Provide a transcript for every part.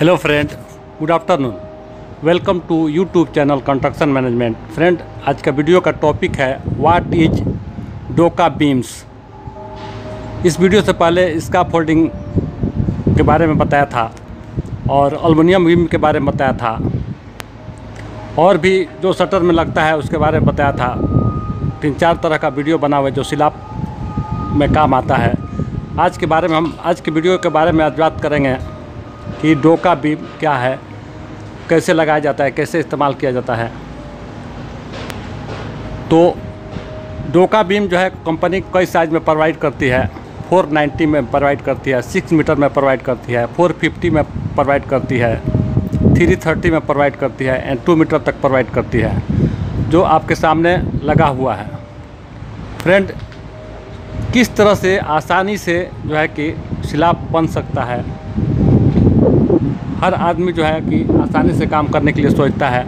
Hello friend good afternoon welcome to YouTube channel construction management friend आज का video का topic है what is Doka beams इस video से पहले इसका फोल्डिंग के बारे में बताया था और अल्मुनियम बीम के बारे में बताया था। और भी जो शटर में लगता है उसके बारे में बताया था। तीन चार तरह का वीडियो बना हुआ है जो सिलाब में काम आता है। आज के बारे में हम आज के वीडियो के बारे में आज बात करेंगे। कि डोका बीम क्या है? कैसे लगाया जाता है? कैसे इस्तेमाल किया जाता है? तो डोका बीम जो है, कंपनी कई साइज़ में प्रोवाइड करती है। 490 में प्रोवाइड करती है 6 मीटर में प्रोवाइड करती है 450 में प्रोवाइड करती है 330 में प्रोवाइड करती है एंड 2 मीटर तक प्रोवाइड करती है, जो आपके सामने लगा हुआ है। फ्रेंड किस तरह से आसानी से जो है कि सिलाब बन सकता है? हर आदमी जो है कि आसानी से काम करने के लिए सोचता है।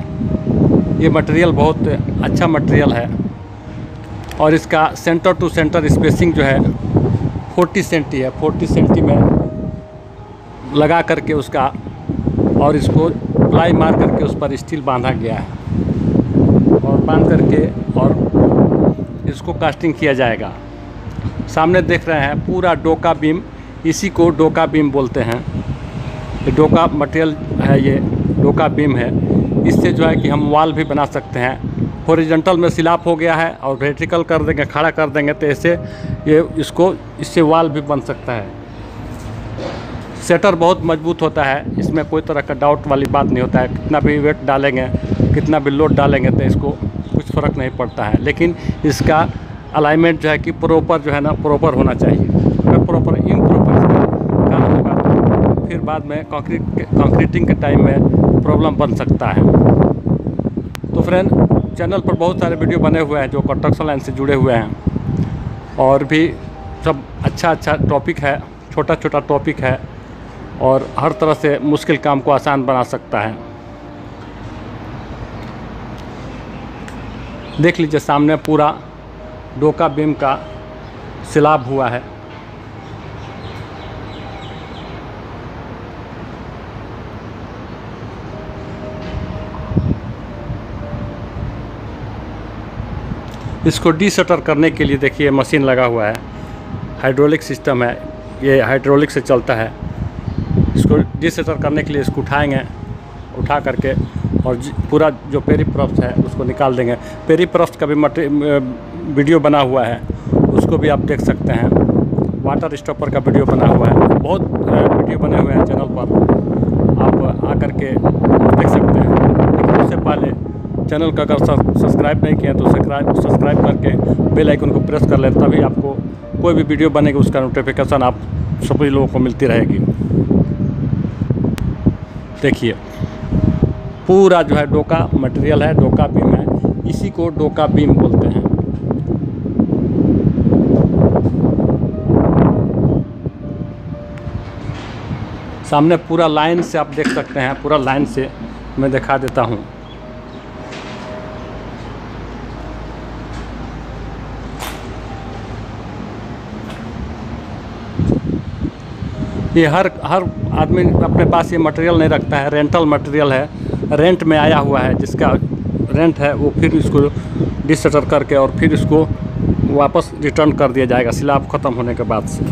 ये मटेरियल बहुत अच्छा मटेरियल है। और इसका सेंटर टू सेंटर स्पेसिंग जो है 40 सेंटी है। 40 सेंटी में लगा करके उसका और इसको प्लाई मार करके उस पर स्टील बांधा गया है। और बाँध करके और इसको कास्टिंग किया जाएगा। सामने देख रहे हैं, पूरा डोका बीम, इसी को डोका बीम बोलते हैं। ये डोका मटेरियल है ये, डोका बीम है। इससे जो है कि हम वाल भी बना सकते हैं। हॉरिजॉन्टल में सिलाप हो गया है और वर्टिकल कर देंगे, खड़ा कर देंगे तो ऐसे ये इसको, इससे वाल भी बन सकता है। सेटर बहुत मज़बूत होता है। इसमें कोई तरह का डाउट वाली बात नहीं होता है। कितना भी वेट डालेंगे, कितना भी लोड डालेंगे तो इसको कुछ फ़र्क नहीं पड़ता है। लेकिन इसका अलाइनमेंट जो है कि प्रॉपर जो है ना प्रॉपर होना चाहिए अगर प्रॉपर इन प्रॉपर काम होगा तो फिर बाद में कंक्रीट कंक्रीटिंग के टाइम में प्रॉब्लम बन सकता है। तो फ्रेंड चैनल पर बहुत सारे वीडियो बने हुए हैं जो कंस्ट्रक्शन लाइन से जुड़े हुए हैं। और भी सब अच्छा अच्छा टॉपिक है छोटा छोटा टॉपिक है और हर तरह से मुश्किल काम को आसान बना सकता है। देख लीजिए सामने पूरा डोका बीम का सिलाब हुआ है। इसको डी शटर करने के लिए देखिए मशीन लगा हुआ है। हाइड्रोलिक सिस्टम है, ये हाइड्रोलिक से चलता है। इसको डी शटर करने के लिए इसको उठाएँगे, उठा करके और पूरा जो पेरी प्रफ्ट है, उसको निकाल देंगे। पेरी प्रफ्ट का भी मटे वीडियो बना हुआ है, उसको भी आप देख सकते हैं। वाटर स्टॉपर का वीडियो बना हुआ है, बहुत वीडियो बने हुए हैं चैनल पर। आप आकर के देख सकते हैं लेकिन उससे पहले चैनल का अगर सब्सक्राइब नहीं किया तो सब्सक्राइब सब्सक्राइब करके बेल आइकन को प्रेस कर लें, तभी आपको कोई भी वीडियो बनेगी, उसका नोटिफिकेशन आप सभी लोगों को मिलती रहेगी। देखिए, पूरा जो है डोका मटेरियल है, डोका बीम है, इसी को डोका बीम बोलते हैं। सामने पूरा लाइन से आप देख सकते हैं, पूरा लाइन से मैं दिखा देता हूँ। ये हर हर आदमी अपने पास ये मटेरियल नहीं रखता है रेंटल मटेरियल है रेंट में आया हुआ है, जिसका रेंट है, वो फिर इसको डिसटर करके और फिर इसको वापस रिटर्न कर दिया जाएगा, सिलाब ख़त्म होने के बाद से।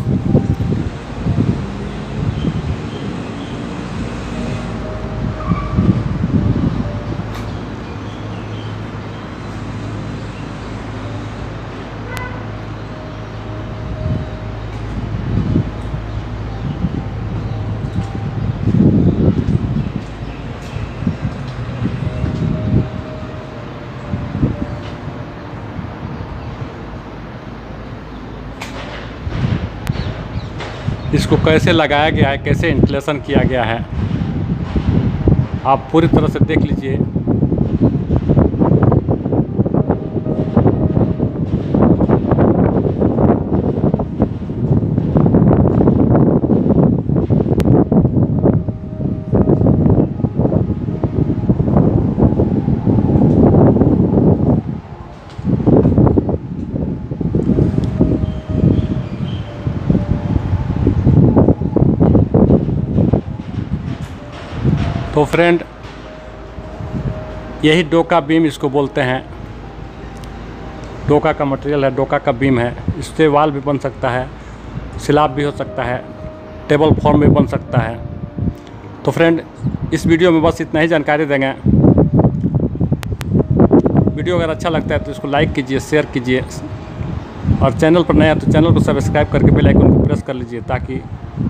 इसको कैसे लगाया गया है, कैसे इंटलेसन किया गया है, आप पूरी तरह से देख लीजिए। तो फ्रेंड यही डोका बीम इसको बोलते हैं। डोका का मटेरियल है, डोका का बीम है। इससे वाल भी बन सकता है सिलाब भी हो सकता है टेबल फॉर्म भी बन सकता है। तो फ्रेंड इस वीडियो में बस इतना ही जानकारी देंगे। वीडियो अगर अच्छा लगता है तो इसको लाइक कीजिए शेयर कीजिए। और चैनल पर नया तो चैनल को सब्सक्राइब करके बेल आइकन को प्रेस कर लीजिए ताकि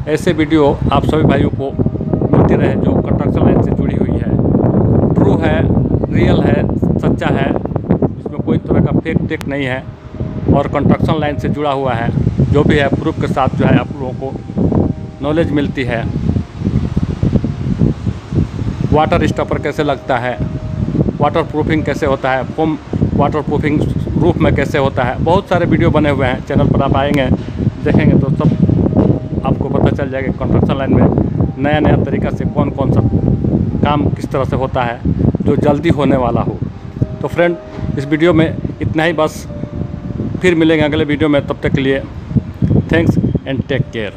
ऐसे वीडियो आप सभी भाइयों को मिलती रहे, जो कंस्ट्रक्शन लाइन से जुड़ी हुई है। ट्रू है रियल है, सच्चा है। इसमें कोई तरह का फेक टेक नहीं है। और कंस्ट्रक्शन लाइन से जुड़ा हुआ है, जो भी है प्रूफ के साथ जो है, आप लोगों को नॉलेज मिलती है। वाटर स्टॉपर कैसे लगता है? वाटर प्रूफिंग कैसे होता है? फोम वाटर प्रूफिंग रूफ में कैसे होता है? बहुत सारे वीडियो बने हुए हैं चैनल पर आप आएँगे, देखेंगे तो सब आपको पता चल जाएगा कंस्ट्रक्शन लाइन में नया नया तरीका से कौन कौन सा काम किस तरह से होता है, जो जल्दी होने वाला हो। तो फ्रेंड इस वीडियो में इतना ही बस। फिर मिलेंगे अगले वीडियो में, तब तक के लिए थैंक्स एंड टेक केयर